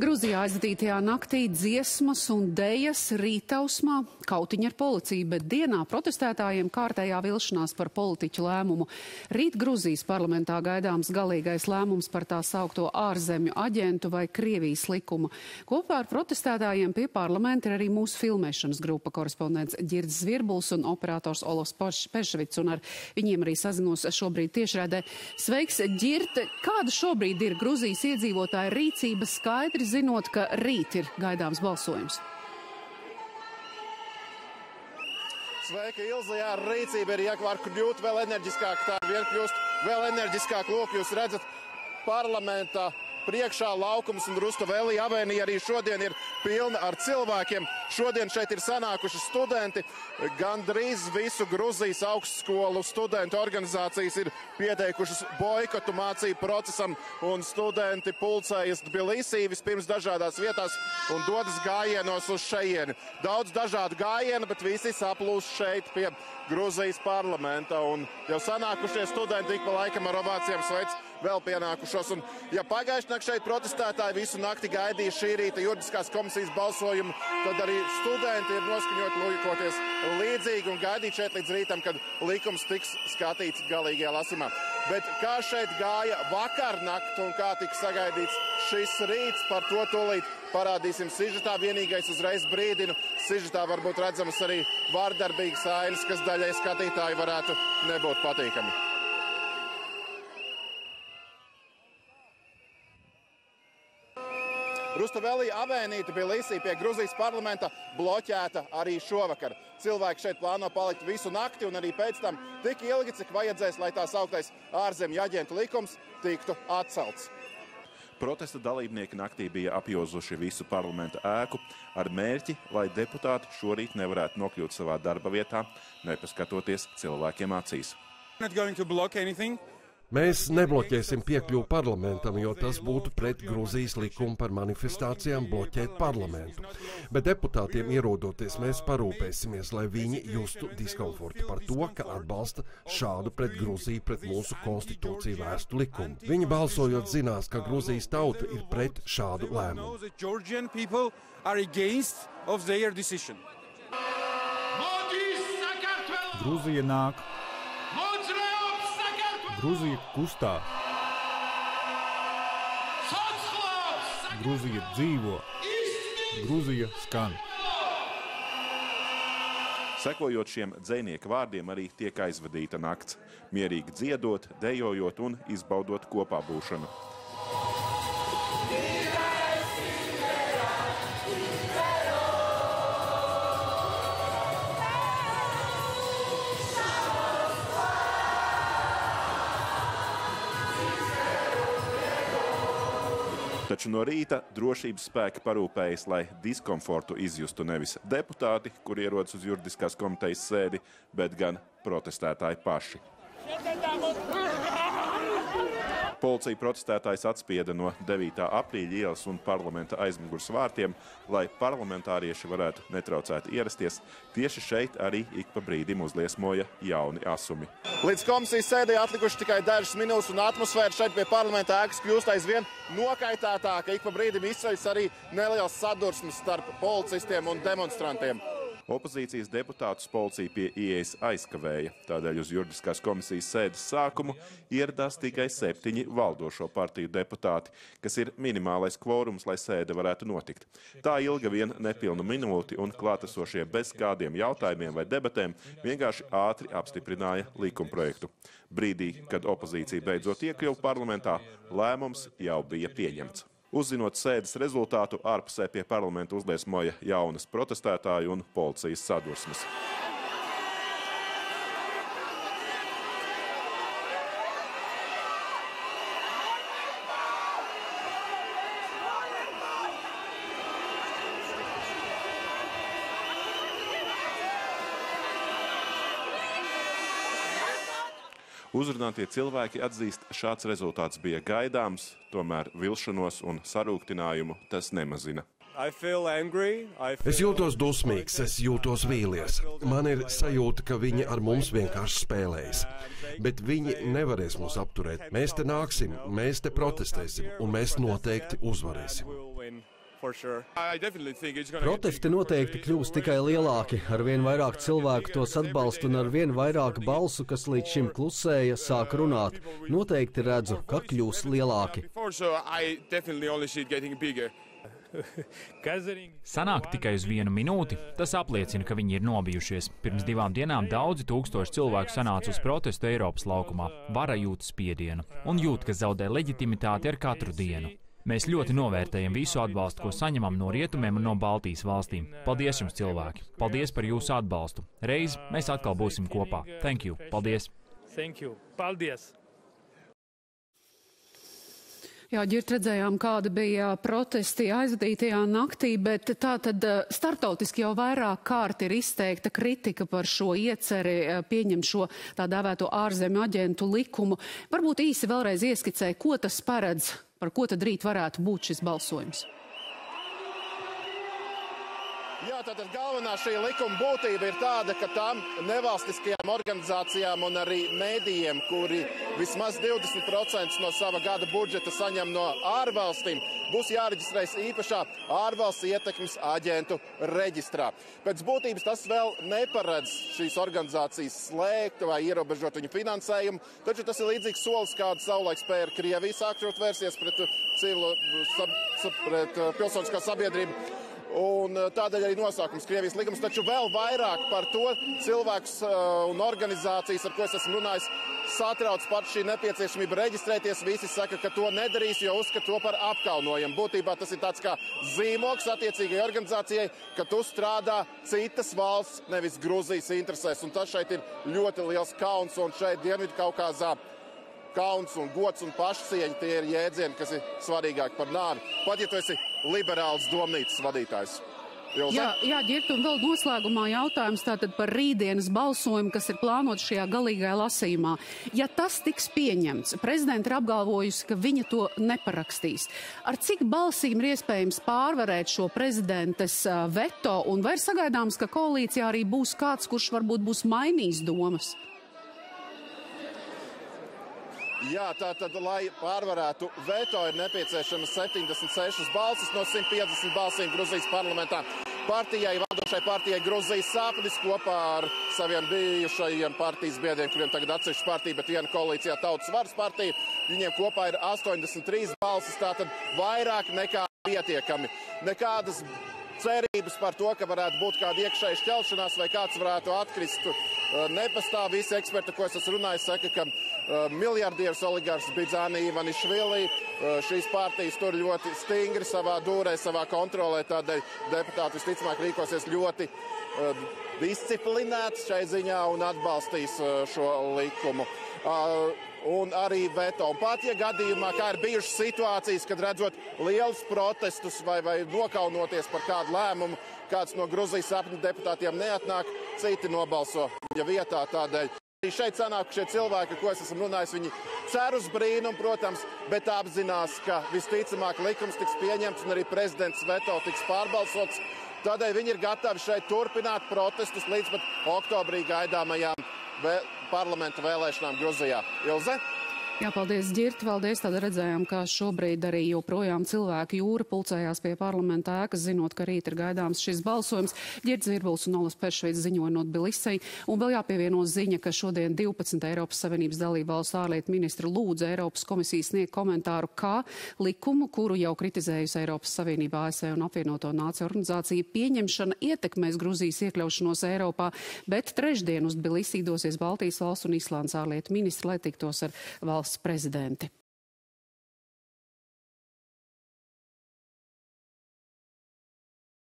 Grūzijā aizvadītajā naktī dziesmas un dejas rītausmā kautiņa ar policiju, bet dienā protestētājiem kārtējā vilšanās par politiķu lēmumu. Rīt Grūzijas parlamentā gaidāms galīgais lēmums par tā saukto ārzemju aģentu vai Krievijas likumu. Kopā ar protestētājiem pie parlamenta ir arī mūsu filmēšanas grupa korespondents Girds Zvirbuls un operators Olovs Pešvits, un ar viņiem arī sazinos šobrīd tiešrādē. Sveiks, Girt! Kāda šobrīd ir Grūzijas iedzīvotāja rīcība skaidri zinot, ka rīt ir gaidāms balsojums? Sveika, Ilza! Jā, rīcība ir jākvar kļūt vēl enerģiskāk. Tā vien kļūst vēl enerģiskāk. Lūk, jūs redzat parlamentā priekšā laukums un Rustavēlī avēnija arī šodien ir pilna ar cilvēkiem. Šodien šeit ir sanākuši studenti. Gandrīz visu Gruzijas augstskolu studentu organizācijas ir pieteikušas boikotu mācību procesam un studenti pulcējas Tbilisī vispirms dažādās vietās un dodas gājienos uz šeieni. Daudz dažādu gājienu, bet visi saplūst šeit pie Gruzijas parlamenta un jau sanākušie studenti ik pa laikam ar ovācijām sveic vēl pienākušos. Un, ja pagājušajā naktī šeit protestētāji visu nakti gaidīja šī rīta juridiskās komisijas balsojumu, tad arī studenti ir noskaņoti lūkoties līdzīgi un gaidīt šeit līdz rītam, kad likums tiks skatīts galīgajā lasīmā. Bet kā šeit gāja vakarnakt un kā tika sagaidīts šis rīts, par to tūlīt parādīsim sižetā. Vienīgais uzreiz brīdinu, sižetā varbūt redzamas arī vārdarbīgas ainas, kas daļai skatītāji varētu nebūt patīkami. Rustavēlī avēnīta Bilisī pie Gruzijas parlamenta bloķēta arī šovakar. Cilvēki šeit plāno palikt visu nakti un arī pēc tam tik ilgi, cik vajadzēs, lai tā sauktais ārzemju aģentu likums tiktu atcelts. Protesta dalībnieki naktī bija apjozuši visu parlamenta ēku ar mērķi, lai deputāti šorīt nevarētu nokļūt savā darba vietā, nepaskatoties cilvēkiem acīs. Mēs nebloķēsim piekļuvu parlamentam, jo tas būtu pret Grūzijas likumu par manifestācijām bloķēt parlamentu. Bet deputātiem ierodoties, mēs parūpēsimies, lai viņi justu diskomfortu par to, ka atbalsta šādu pret Grūziju, pret mūsu konstitūciju vērstu likumu. Viņi balsojot zinās, ka Grūzijas tauta ir pret šādu lēmumu. Grūzija nāk! Grūzija kustās. Grūzija dzīvo, Grūzija skan. Sekojot šiem dzinieku vārdiem, arī tiek aizvadīta nakts, mierīgi dziedot, dejojot un izbaudot kopā būšanu. Taču no rīta drošības spēki parūpējas, lai diskomfortu izjustu nevis deputāti, kur ierodas uz juridiskās komitejas sēdi, bet gan protestētāji paši. Policija protestētājs atspieda no 9. aprīļa ielas un parlamenta aizmugures vārtiem, lai parlamentārieši varētu netraucēt ierasties. Tieši šeit arī ik pa brīdim uzliesmoja jauni asumi. Līdz komisijas sēdē atlikuši tikai dažas minūtes, un atmosfēra šeit pie parlamenta ēkas kļūst aizvien nokaitētāka. Ik pa brīdim izceļas arī neliels sadursmes starp policistiem un demonstrantiem. Opozīcijas deputātus policija pie ieejas aizkavēja, tādēļ uz juridiskās komisijas sēdes sākumu ieradās tikai septiņi valdošo partiju deputāti, kas ir minimālais kvorums, lai sēde varētu notikt. Tā ilga vien nepilnu minūti un klātesošie bez kādiem jautājumiem vai debatēm vienkārši ātri apstiprināja likumprojektu. Brīdī, kad opozīcija beidzot iekļuva parlamentā, lēmums jau bija pieņemts. Uzzinot sēdes rezultātu, ārpusē pie parlamenta uzliesmoja jaunas protestētāju un policijas sadursmes. Uzrunātie cilvēki atzīst, šāds rezultāts bija gaidāms, tomēr vilšanos un sarūktinājumu tas nemazina. Es jūtos dusmīgs, es jūtos vīlies. Man ir sajūta, ka viņi ar mums vienkārši spēlējas. Bet viņi nevarēs mūs apturēt. Mēs te nāksim, mēs te protestēsim, un mēs noteikti uzvarēsim. Sure. Protesti noteikti kļūs tikai lielāki, ar vien vairāk cilvēku tos atbalsta un ar vien vairāk balsu, kas līdz šim klusēja, sāk runāt. Noteikti redzu, ka kļūs lielāki. Sanāk tikai uz vienu minūti. Tas apliecina, ka viņi ir nobijušies. Pirms divām dienām daudzi tūkstoši cilvēku sanāca uz protestu Eiropas laukumā. Vara jūt spiedienu un jūt, ka zaudē leģitimitāti ar katru dienu. Mēs ļoti novērtējam visu atbalstu, ko saņemam no rietumiem un no Baltijas valstīm. Paldies jums, cilvēki! Paldies par jūsu atbalstu! Reiz mēs atkal būsim kopā. Thank you! Paldies! Thank you! Paldies! Jā, ģirt redzējām, kāda bija protesti aizvadītajā naktī, bet tā tad startautiski jau vairāk kārt ir izteikta kritika par šo ieceri pieņemt šo tā dēvēto ārzemju aģentu likumu. Varbūt īsi vēlreiz ieskicē, ko tas paredz, par ko tad rīt varētu būt šis balsojums. Jā, tātad galvenā šī likuma būtība ir tāda, ka tām nevalstiskajām organizācijām un arī mēdījiem, kuri vismaz 20% no sava gada budžeta saņem no ārvalstīm, būs jāreģistrējas īpašā ārvalsts ietekmes aģentu reģistrā. Pēc būtības tas vēl neparedz šīs organizācijas slēgt vai ierobežot viņu finansējumu, taču tas ir līdzīgs solis, kādu savulaik spēja Krievija sākot vērsties pret, civilo, sab, sab, pret pilsoniskā sabiedrību. Un tādēļ arī nosaukums Krievijas likums, taču vēl vairāk par to cilvēks un organizācijas, ar ko es esmu runājis, satrauc pat šī nepieciešamība reģistrēties. Visi saka, ka to nedarīs, jo uzskata to par apkaunojumu. Būtībā tas ir tāds kā zīmoks attiecīgajai organizācijai, ka tu strādā citas valsts, nevis Gruzijas interesēs. Un tas šeit ir ļoti liels kauns un šeit Dienvidu Kaukāzā kauns un gods un pašcieņa tie ir jēdzieni, kas ir svarīgāki par nāvi. Pat ja tu esi liberāls domnīcas vadītājs. Ilze? Jā, jā ģirt, un vēl noslēgumā jautājums tātad par rītdienas balsojumu, kas ir plānots šajā galīgajā lasījumā. Ja tas tiks pieņemts, prezidenta ir apgalvojusi, ka viņa to neparakstīs. Ar cik balsīm ir iespējams pārvarēt šo prezidentes veto, un vai ir sagaidāms, ka koalīcijā arī būs kāds, kurš varbūt būs mainījis domas? Jā, tā tad, lai pārvarētu veto, ir nepieciešamas 76 balsis no 150 balsīm Gruzijas parlamentā. Partijai, valdošai partijai Gruzijas sāpnis kopā ar saviem bijušajiem partijas biedriem, kuriem tagad atsevišķa partija, bet viena koalīcijā tautas varas partija. Viņiem kopā ir 83 balsis, tātad vairāk nekā pietiekami. Nekādas cerības par to, ka varētu būt kāda iekšēja šķelšanās vai kāds varētu atkrist. Nepastāv visi eksperti, ko es esmu runājis, saka, ka uh, miljardieris oligārs Bidzāni Ivanišvili uh, šīs partijas tur ļoti stingri savā dūrē, savā kontrolē, tādēļ deputāti visticamāk rīkosies ļoti disciplinēti šai ziņā un atbalstīs šo likumu. Un arī veto. Un pat ja gadījumā, kā ir bijušas situācijas, kad redzot lielus protestus vai, vai nokaunoties par kādu lēmumu, kāds no Gruzijas sapņu deputātiem neatnāk, citi nobalso viņa vietā tādēļ. Arī šeit sanāk, ka šie cilvēki, ko es esmu runājis, viņi cer uz brīnumu, protams, bet apzinās, ka visticamāk likums tiks pieņemts un arī prezidents veto tiks pārbalsots. Tādēļ viņi ir gatavi šeit turpināt protestus līdz pat oktobrī gaidāmajām vē parlamenta vēlēšanām Gruzijā. Ilze? Jā, paldies, Girti. Paldies. Tad redzējām, ka šobrīd arī joprojām cilvēku jūra pulcējās pie parlamenta ēkas, zinot, ka rīt ir gaidāms šis balsojums. Girts Zirbuls un Olas Pešveids ziņoja no Tbilisei. Un vēl jāpievieno ziņa, ka šodien 12 Eiropas Savienības dalību valsts ārlietu ministri lūdza Eiropas komisijas sniegt komentāru, kā likumu, kuru jau kritizējusi Eiropas Savienība, ASV un apvienoto nāciju organizācija, pieņemšana ietekmēs Gruzijas iekļaušanos Eiropā, bet trešdien uz Tbilisī dosies Baltijas valsts un Islandes ārlietu ministri, lai tiktos ar valsts prezidenti.